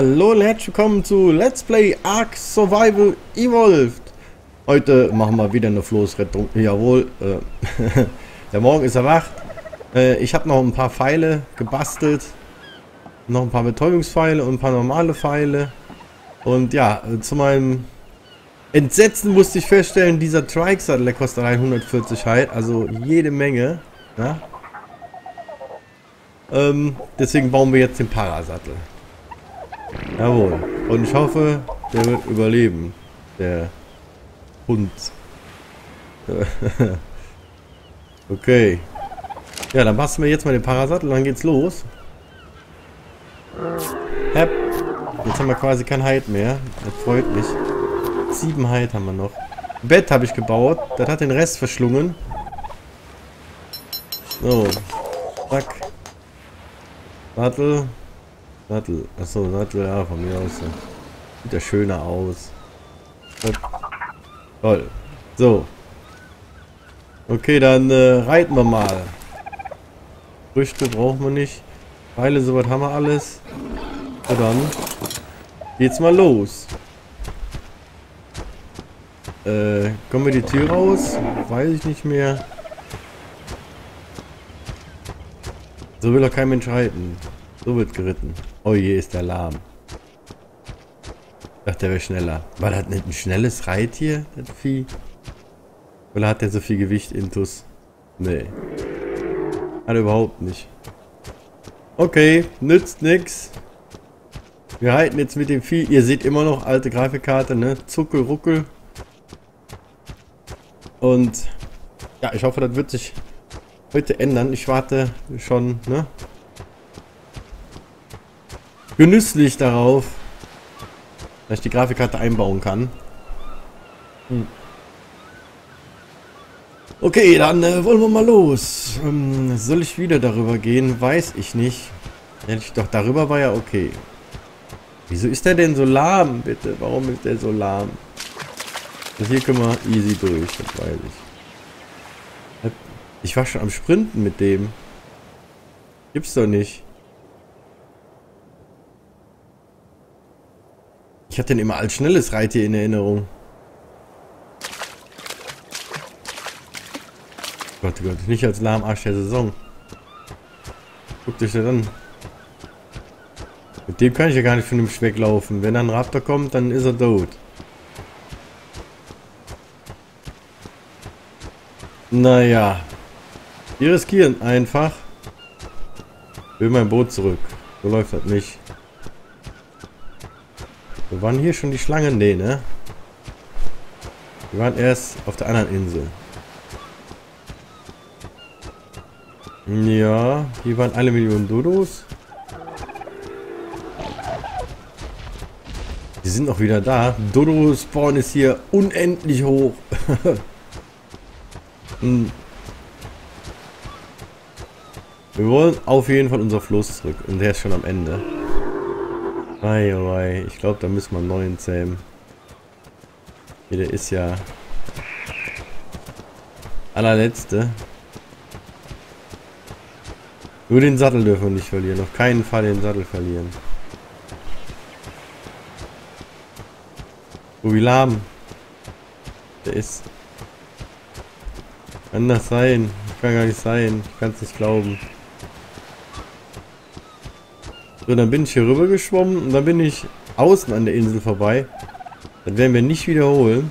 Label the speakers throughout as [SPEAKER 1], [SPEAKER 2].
[SPEAKER 1] Hallo und herzlich willkommen zu Let's Play Ark Survival Evolved. Heute machen wir wieder eine Floßrettung. Jawohl, äh, der Morgen ist erwacht. Äh, ich habe noch ein paar Pfeile gebastelt. Noch ein paar Betäubungspfeile und ein paar normale Pfeile. Und ja, äh, zu meinem Entsetzen musste ich feststellen, dieser Trike-Sattel, der kostet allein 140 halt. Also jede Menge. Ja? Ähm, deswegen bauen wir jetzt den Parasattel. Jawohl. Und ich hoffe, der wird überleben. Der Hund. okay. Ja, dann basteln wir jetzt mal den Parasattel, dann geht's los. Hep. Jetzt haben wir quasi kein Halt mehr. Das freut mich. Sieben Halt haben wir noch. Bett habe ich gebaut. Das hat den Rest verschlungen. So. Zack. Sattel. Sattel. Achso, Sattel, ja, von mir aus. Sieht ja schöner aus. Toll. So. Okay, dann äh, reiten wir mal. Früchte brauchen wir nicht. Pfeile, soweit haben wir alles. So dann geht's mal los. Äh, kommen wir die Tür raus? Weiß ich nicht mehr. So will doch kein Mensch reiten. So wird geritten. Oh je, ist der lahm. Ich dachte, der wäre schneller. War das nicht ein schnelles Reittier, das Vieh? Oder hat der so viel Gewicht intus? Nee. Hat er überhaupt nicht. Okay, nützt nix. Wir reiten jetzt mit dem Vieh. Ihr seht immer noch alte Grafikkarte, ne? Zuckel, ruckel. Und ja, ich hoffe, das wird sich heute ändern. Ich warte schon, ne? Genüsslich darauf, dass ich die Grafikkarte einbauen kann. Hm. Okay, dann äh, wollen wir mal los. Ähm, soll ich wieder darüber gehen? Weiß ich nicht. ich doch, darüber war ja okay. Wieso ist der denn so lahm, bitte? Warum ist der so lahm? Also hier können wir easy durch, das weiß ich. Ich war schon am Sprinten mit dem. Gibt's doch nicht. Ich hatte den immer als schnelles Reitier in Erinnerung. Gott, oh Gott, nicht als Lahmarsch der Saison. Guck dich das an. Mit dem kann ich ja gar nicht von dem Schweck laufen. Wenn ein Raptor kommt, dann ist er tot. Naja. Wir riskieren einfach. Ich will mein Boot zurück. So läuft das nicht. Wir waren hier schon die Schlangen? Nee, ne? Wir waren erst auf der anderen Insel. Ja, hier waren alle Millionen Dodos. Die sind noch wieder da. Dodo-Spawn ist hier unendlich hoch. hm. Wir wollen auf jeden Fall unser Floß zurück. Und der ist schon am Ende. Ei, oh. Ich glaube, da müssen wir einen neuen zähmen. Hier, der ist ja... Allerletzte. Nur den Sattel dürfen wir nicht verlieren. Auf keinen Fall den Sattel verlieren. Oh, wie lahm. Der ist... Kann das sein? Kann gar nicht sein. Ich kann es nicht glauben. So, dann bin ich hier rüber geschwommen und dann bin ich außen an der Insel vorbei. Das werden wir nicht wiederholen.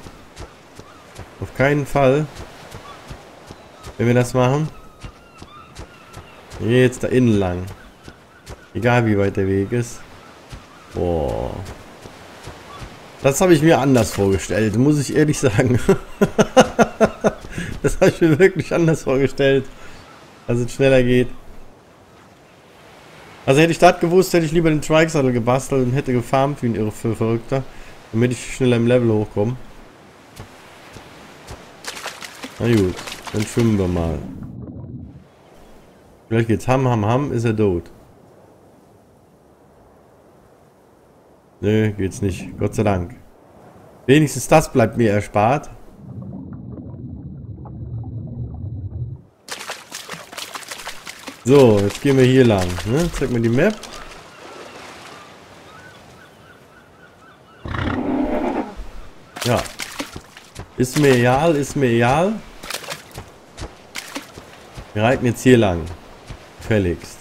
[SPEAKER 1] Auf keinen Fall. Wenn wir das machen. Jetzt da innen lang. Egal wie weit der Weg ist. Boah. Das habe ich mir anders vorgestellt, muss ich ehrlich sagen. das habe ich mir wirklich anders vorgestellt. Dass es schneller geht. Also hätte ich das gewusst, hätte ich lieber den Trike-Sattel gebastelt und hätte gefarmt wie ein irre Verrückter. Damit ich schneller im Level hochkomme. Na gut, dann schwimmen wir mal. Vielleicht geht's ham, ham, ham, ist er tot. Nö, geht's nicht. Gott sei Dank. Wenigstens das bleibt mir erspart. So, jetzt gehen wir hier lang. Ne? Zeig mir die Map. Ja. Ist mir egal, ist mir egal. Wir reiten jetzt hier lang. Fälligst.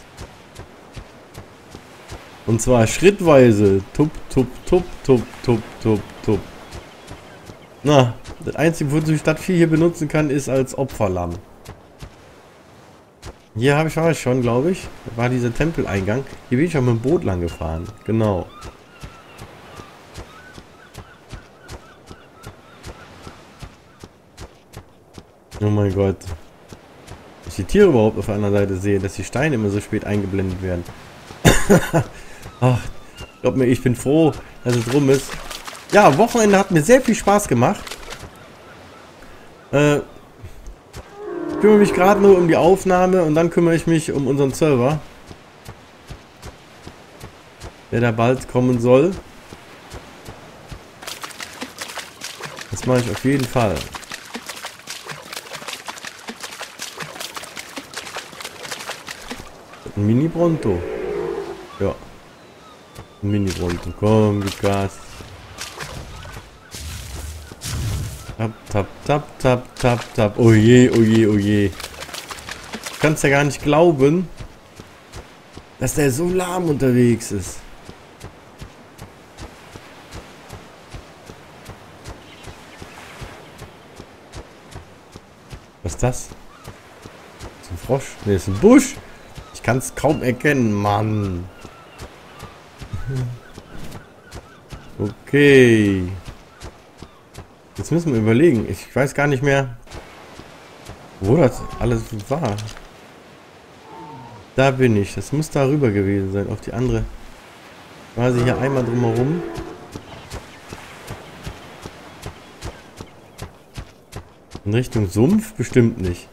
[SPEAKER 1] Und zwar schrittweise. Tup, tup, tup, tup, tup, tup, tup. Na, das einzige, wozu ich Stadt 4 hier benutzen kann, ist als Opferlamm. Hier habe ich war ich schon, glaube ich. War dieser Tempeleingang. Hier bin ich auch mit dem Boot lang gefahren. Genau. Oh mein Gott. Dass die Tiere überhaupt auf der anderen Seite sehe, dass die Steine immer so spät eingeblendet werden. Ach, glaub mir, ich bin froh, dass es rum ist. Ja, Wochenende hat mir sehr viel Spaß gemacht. Äh, ich kümmere mich gerade nur um die Aufnahme und dann kümmere ich mich um unseren Server. Der da bald kommen soll. Das mache ich auf jeden Fall. Ein Mini-Bronto. Ja. Ein Mini-Bronto. Komm, gib Gas. Tap, tap, tap, tap, tap, tap. Oh je, oh je, oh je. Ich kann es ja gar nicht glauben, dass der so lahm unterwegs ist. Was ist das? Ist ein Frosch? Ne, ist ein Busch kann es kaum erkennen, Mann. Okay. Jetzt müssen wir überlegen. Ich weiß gar nicht mehr, wo das alles war. Da bin ich. Das muss da rüber gewesen sein, auf die andere. Quasi hier einmal drumherum. In Richtung Sumpf? Bestimmt nicht.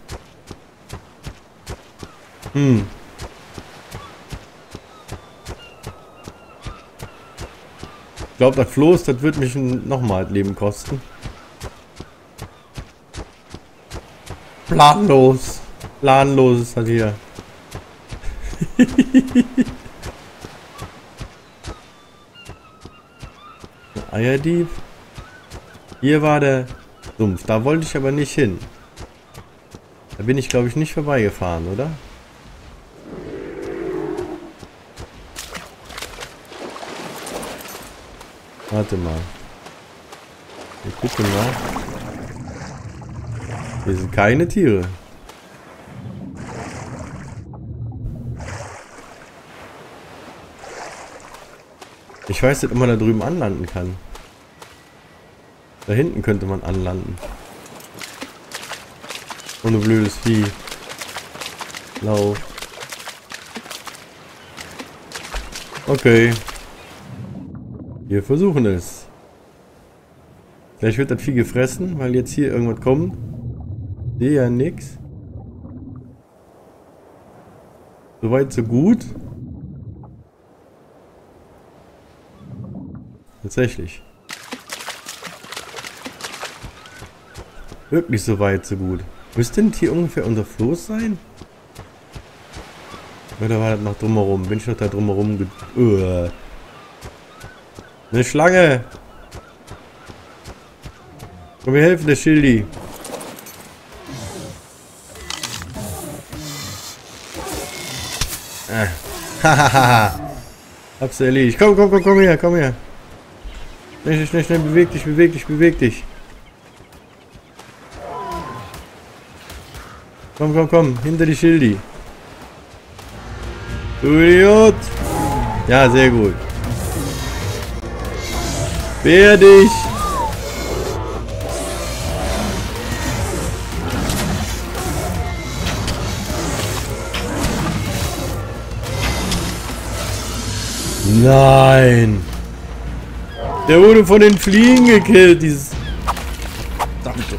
[SPEAKER 1] Hm. Ich glaube, das Floß, das wird mich nochmal Leben kosten. Planlos. Planlos ist das hier. Eierdieb. Hier war der Sumpf. Da wollte ich aber nicht hin. Da bin ich, glaube ich, nicht vorbeigefahren, oder? Warte mal. Wir gucken mal. Hier sind keine Tiere. Ich weiß nicht, ob man da drüben anlanden kann. Da hinten könnte man anlanden. Ohne blödes Vieh. Lauf. Okay. Wir versuchen es. Vielleicht wird das Vieh gefressen, weil jetzt hier irgendwas kommt. Sehe ja nix. Soweit so gut. Tatsächlich. Wirklich so weit, so gut. Müsste denn hier ungefähr unser Floß sein? Oder war das noch drumherum? Bin ich noch da drumherum ge... Uh. Eine Schlange. Komm, wir helfen der Schildi. Hahaha. Ah. Hab's erledigt. Komm, komm, komm, komm her, komm her. Schnell, schnell, schnell, beweg dich, beweg dich, beweg dich. Komm, komm, komm, hinter die Schildi. Du Idiot. Ja, sehr gut. Wehr dich! Nein! Der wurde von den Fliegen gekillt, dieses... Verdammte.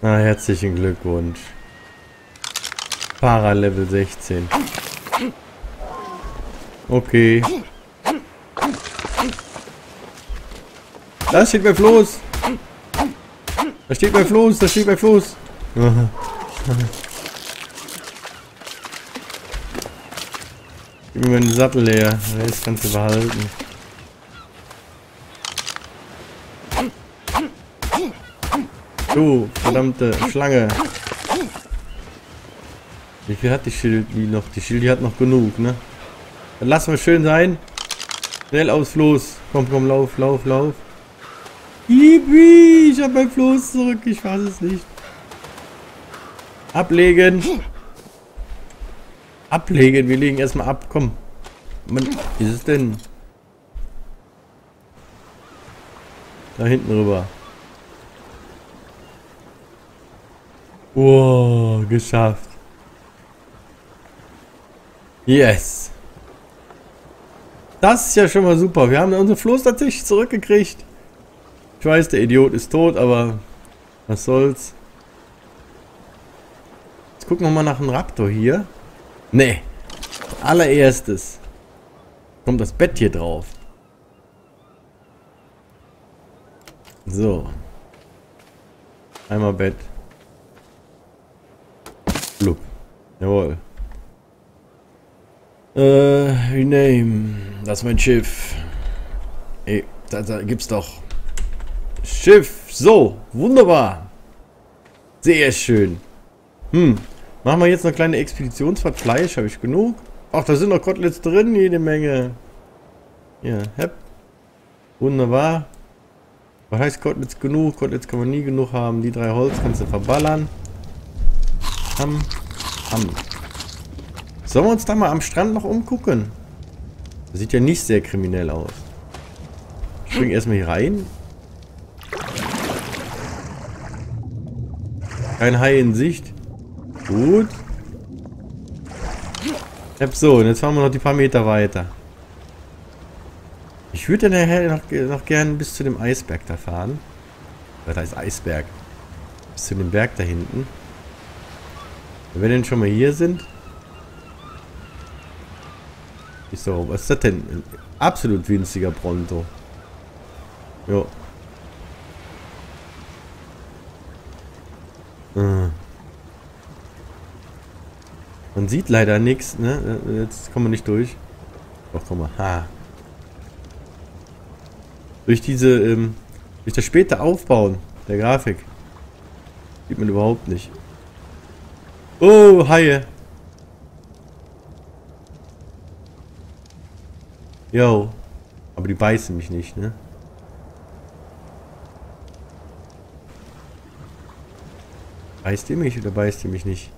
[SPEAKER 1] Na, herzlichen Glückwunsch. Para Level 16. Okay. Da steht mein Floß. Da steht mein Floß, da steht mein Floß. Gib mir meinen Sattel her. Das kannst du behalten. Du, verdammte Schlange. Wie viel hat die Schildi noch? Die Schildi hat noch genug, ne? Dann lassen wir schön sein. Schnell aufs Floß. Komm, komm, lauf, lauf, lauf. Yippie, ich hab mein Floß zurück. Ich weiß es nicht. Ablegen. Ablegen. Wir legen erstmal ab. Komm. Mann, ist es denn? Da hinten rüber. Wow, geschafft. Yes. Das ist ja schon mal super. Wir haben unsere Floß tatsächlich zurückgekriegt. Ich weiß, der Idiot ist tot, aber was soll's. Gucken wir mal nach einem Raptor hier. Nee. Allererstes kommt das Bett hier drauf. So. Einmal Bett. Blub. Jawohl. Äh, rename. Das ist mein Schiff. Ey, da, da gibt's doch. Schiff. So, wunderbar. Sehr schön. Hm. Machen wir jetzt eine kleine Expeditionsfahrt. Fleisch habe ich genug. Ach, da sind noch Koteletts drin, jede Menge. Ja, hepp. Wunderbar. Was heißt Koteletts genug? Koteletts kann man nie genug haben. Die drei Holz kannst du verballern. Ham, ham. Sollen wir uns da mal am Strand noch umgucken? Das sieht ja nicht sehr kriminell aus. Ich spring erstmal hier rein. Kein Hai in Sicht. Gut. So, und jetzt fahren wir noch die paar Meter weiter. Ich würde nachher noch, noch gern bis zu dem Eisberg da fahren. Da ist Eisberg. Bis zu dem Berg da hinten. Wenn wir denn schon mal hier sind, ich so, was ist das denn? Ein absolut winziger Pronto. Jo. Äh. Man sieht leider nichts, ne? Jetzt kommen wir nicht durch. Doch, komm mal. Ha. Durch diese, ähm, durch das späte Aufbauen der Grafik sieht man überhaupt nicht. Oh, Haie. Jo. Aber die beißen mich nicht, ne? Beißt ihr mich oder beißt ihr mich nicht?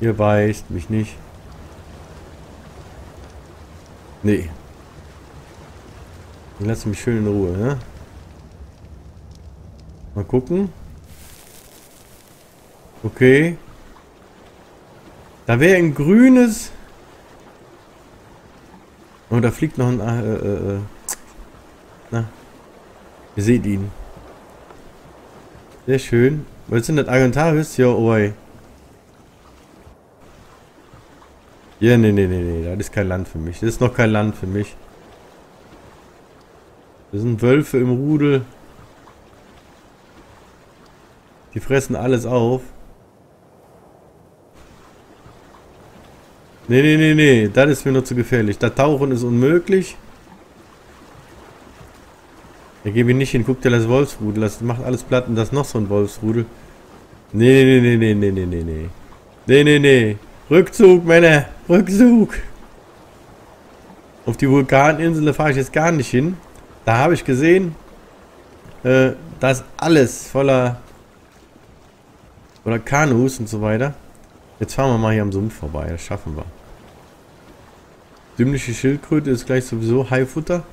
[SPEAKER 1] Ihr beißt mich nicht. Nee. Dann lasst mich schön in Ruhe, ne? Mal gucken. Okay. Da wäre ein grünes Oh, da fliegt noch ein... Äh, äh, äh. Na. Ihr seht ihn. Sehr schön. Was sind das? Agentaris? Ja, oh ey. Ja, nee, nee, nee, nee. Das ist kein Land für mich. Das ist noch kein Land für mich. Das sind Wölfe im Rudel. Die fressen alles auf. Nee, nee, nee, nee. Das ist mir nur zu gefährlich. Da tauchen ist unmöglich. Da gebe ich nicht hin. Guck dir das Wolfsrudel. Das macht alles platt und das ist noch so ein Wolfsrudel. Nee, nee, nee, nee, nee, nee, nee, nee. Nee, nee, nee. Rückzug, Männer. Rückzug. Auf die Vulkaninsel fahre ich jetzt gar nicht hin. Da habe ich gesehen, äh, da ist alles voller, voller Kanus und so weiter. Jetzt fahren wir mal hier am Sumpf vorbei. Das schaffen wir. Dümmliche Schildkröte ist gleich sowieso Haifutter.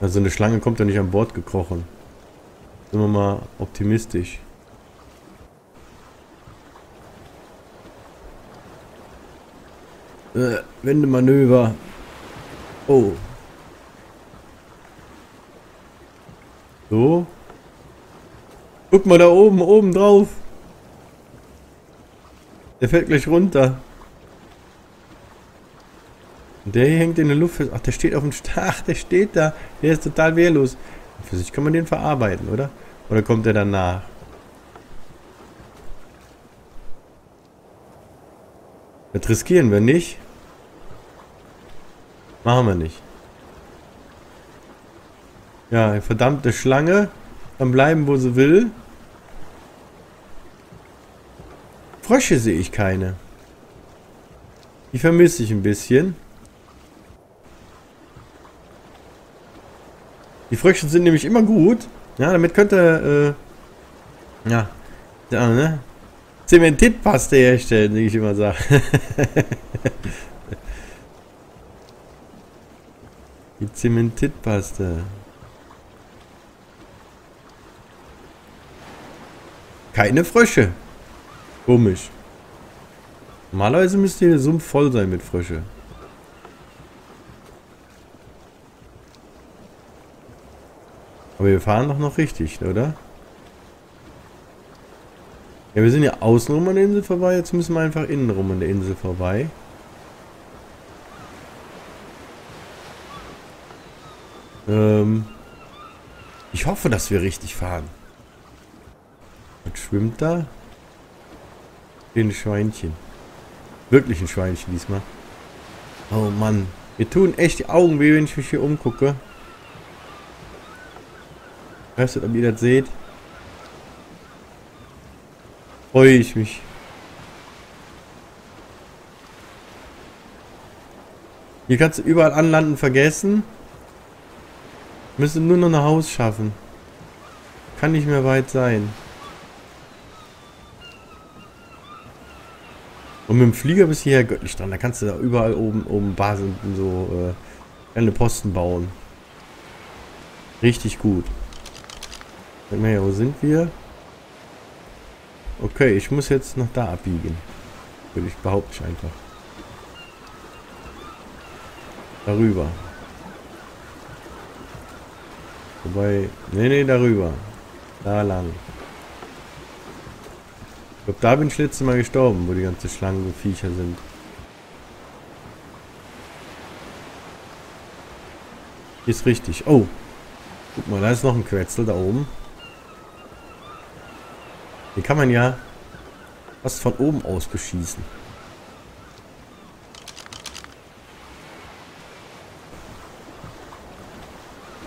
[SPEAKER 1] Also eine Schlange kommt ja nicht an Bord gekrochen. Sind wir mal optimistisch. Äh, Wendemanöver. Oh. So. Guck mal da oben, oben drauf. Der fällt gleich runter. Der hier hängt in der Luft. Ach, der steht auf dem Ach, der steht da. Der ist total wehrlos. Für sich kann man den verarbeiten, oder? Oder kommt der danach? Das riskieren wir nicht. Machen wir nicht. Ja, verdammte Schlange. Kann bleiben, wo sie will. Frösche sehe ich keine. Die vermisse ich ein bisschen. Die Frösche sind nämlich immer gut. Ja, damit könnte, äh, ja, ja, ne? Zementitpaste herstellen, wie ich immer sage. Die Zementitpaste. Keine Frösche. Komisch. Normalerweise müsste der Sumpf voll sein mit Frösche. Aber wir fahren doch noch richtig, oder? Ja, wir sind ja außenrum an der Insel vorbei. Jetzt müssen wir einfach innenrum an der Insel vorbei. Ähm ich hoffe, dass wir richtig fahren. Was schwimmt da? Ein Schweinchen. Wirklich ein Schweinchen diesmal. Oh Mann. Mir tun echt die Augen weh, wenn ich mich hier umgucke. Weißt du, ob ihr das seht? Freue ich mich. Hier kannst du überall anlanden vergessen. Müssen nur noch ein Haus schaffen. Kann nicht mehr weit sein. Und mit dem Flieger bist du hier göttlich dran. Da kannst du da überall oben, oben Basen so äh, kleine Posten bauen. Richtig gut. Sag mal, wo sind wir? Okay, ich muss jetzt nach da abbiegen. Würde ich behaupte ich einfach. Darüber. Wobei, nee, nee, darüber. Da lang. Ich glaube, da bin ich letztes Mal gestorben, wo die ganzen Schlangen und Viecher sind. Ist richtig. Oh. Guck mal, da ist noch ein Quetzel da oben. Hier kann man ja was von oben aus beschießen.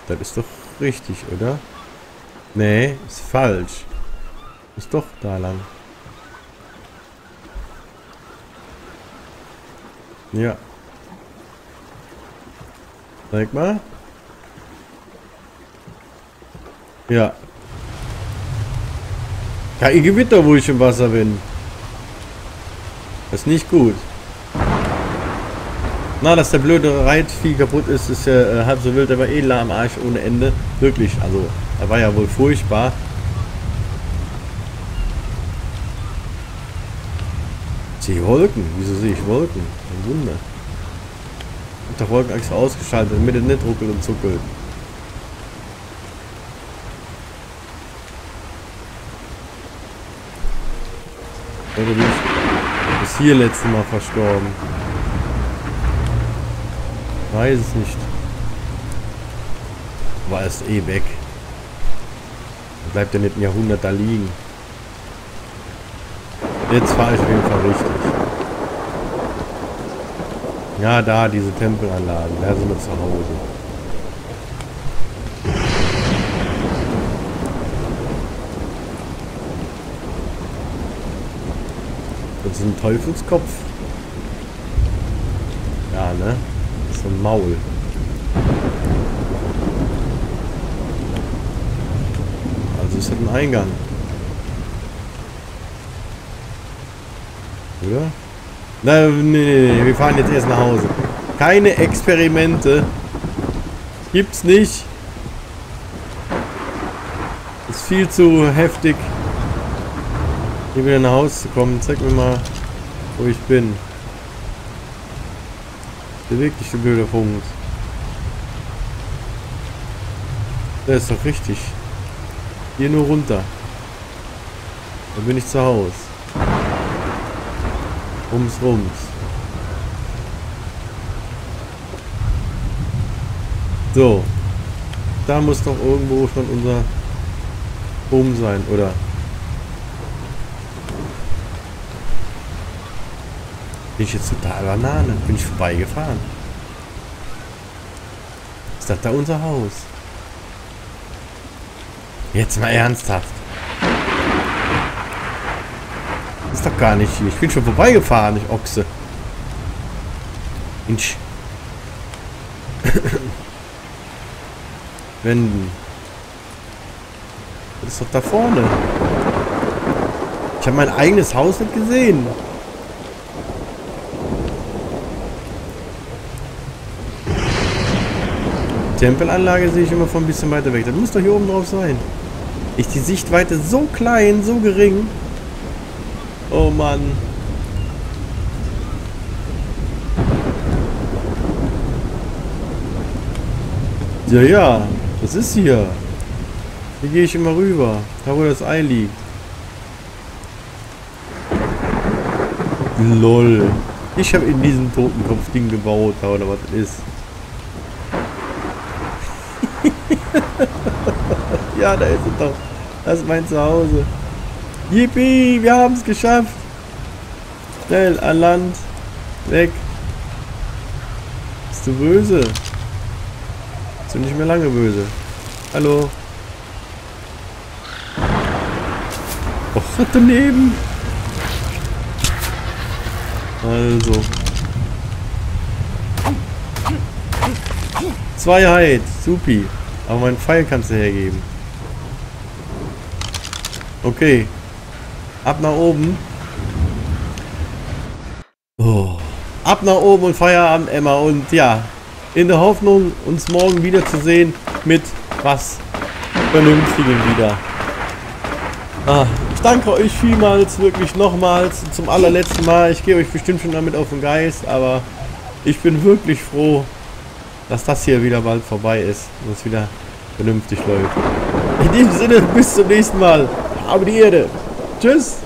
[SPEAKER 1] Das ist doch richtig, oder? Nee, ist falsch. Ist doch da lang. Ja. Zeig mal. Ja. Kein Gewitter, wo ich im Wasser bin. Das ist nicht gut. Na, dass der blöde Reitvieh kaputt ist, ist ja äh, halb so wild, aber eh am Arsch ohne Ende. Wirklich, also, er war ja wohl furchtbar. sehe Wolken. Wieso sehe ich Wolken? Ein Wunder. Ich habe Wolken extra ausgeschaltet, damit es nicht ruckelt und zuckelt. Oder bin ich bis hier letzte Mal verstorben? Weiß es nicht. War es eh weg. Bleibt er nicht ein Jahrhundert da liegen. Jetzt fahre ich auf jeden Fall richtig. Ja, da, diese Tempelanlagen. Da sind wir zu Hause. Ist ein Teufelskopf. Ja, ne? Ist ein Maul. Also ist das ein Eingang. Oder? Nein, nee, wir fahren jetzt erst nach Hause. Keine Experimente. Gibt's nicht. Ist viel zu heftig, hier wieder nach Hause zu kommen. Zeig mir mal, wo ich bin. Beweg dich, du blöder Punkt. Der ist doch richtig. Hier nur runter. Dann bin ich zu Hause. Rums, rums. So. Da muss doch irgendwo schon unser Home sein, oder? Bin ich jetzt total Banane? Bin ich vorbeigefahren? Ist das da unser Haus? Jetzt mal ernsthaft. Ist doch gar nicht hier. Ich bin schon vorbeigefahren, ich Ochse. Mensch. Wenden. Das ist doch da vorne. Ich habe mein eigenes Haus nicht gesehen. Tempelanlage sehe ich immer von ein bisschen weiter weg. Das muss doch hier oben drauf sein. Ist die Sichtweite so klein, so gering. Oh Mann. Ja, ja. Das ist hier. Hier gehe ich immer rüber. Da wo das Ei liegt. Lol. Ich habe in diesem Totenkopf-Ding gebaut, oder was das ist. ja, da ist es doch. Das ist mein Zuhause. Yippie, wir haben es geschafft. Schnell, an Land. Weg. Bist du böse? Bist du nicht mehr lange böse? Hallo? Och, daneben. Also. Zweiheit. Supi. Aber meinen Pfeil kannst du hergeben. Okay. Ab nach oben. Oh. Ab nach oben und Feierabend, Emma. Und ja, in der Hoffnung, uns morgen wiederzusehen mit was Vernünftigem wieder. Ah, ich danke euch vielmals, wirklich nochmals, zum allerletzten Mal. Ich gehe euch bestimmt schon damit auf den Geist, aber ich bin wirklich froh, dass das hier wieder bald vorbei ist und es wieder vernünftig läuft. In diesem Sinne, bis zum nächsten Mal. Erde. Tschüss.